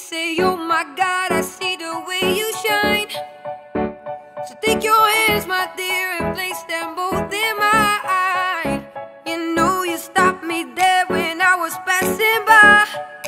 say, oh my God, I see the way you shine. So take your hands, my dear, and place them both in mine You know you stopped me there when I was passing by.